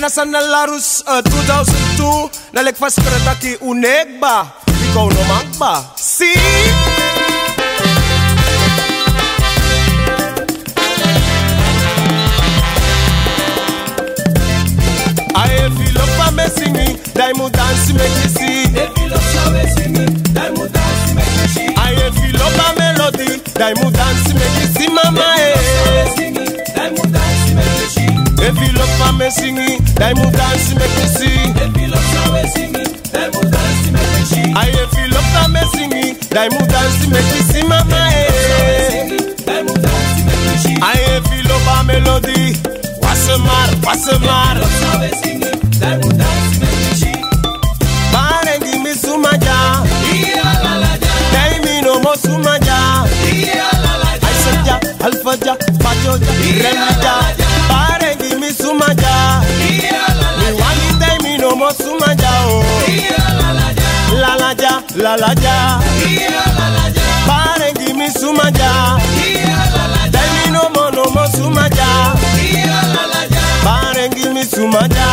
En aan Larus uh, 2002, na lek van spretaki unegba, ikaw no magba. See? Aye filo pa me singi, dai mu dansi me kisi. Aye filo pa melody, mu me mama eh. Me mu dansi me kisi. Baby love na me singing, they move dance make me see. Baby love na me singing, they move dance make me see. I baby love na me singing, they move dance make me see mama eh. I baby love a melody, wasemar wasemar. Baby love na me singing, they move dance make me see. Barengi mi sumaja, iya la la ja. They mi no mo sumaja, iya la la ja. Alfaja, Fajoja, Remaja. Oh. Lalaja, lalaja, barengi mi sumaja. Dai mi no mo no mo sumaja, barengi mi sumaja.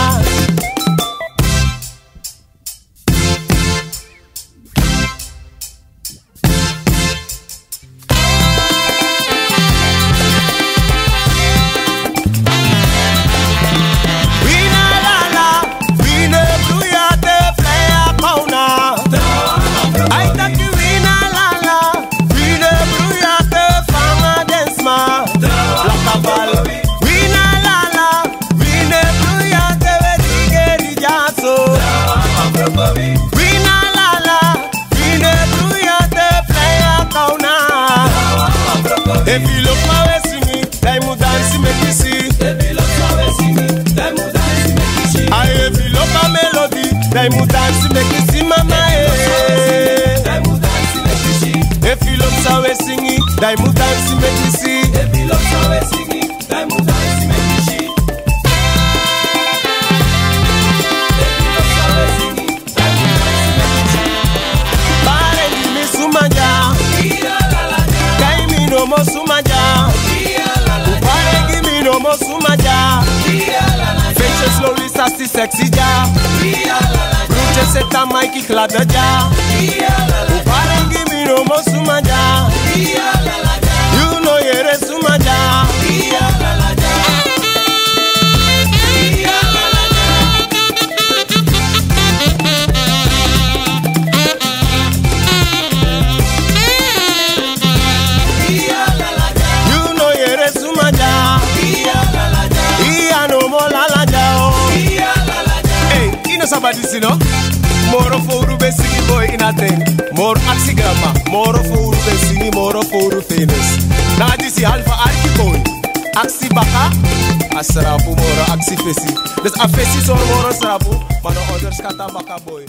If you look my way, singing, they mu dance me kisi. Aye filo pa melody, dai mu dance make you see mama eh. E filo sawe singi, dai mu dance make you see. Bare sumaja. Bare gi mi no mo sumaja. Feestje slowly sassy sexy ja. Zet aan Mikey gladde ja. Bare gi mi no. Know? Moro for be singing boy in a thing. More axi grandma. Moro for be singing, moro for famous. Now this is alpha arki boy. Axi baka. Asrapu moro axi fesi. Dus a fesi son moro srapu. De others kata baka boy.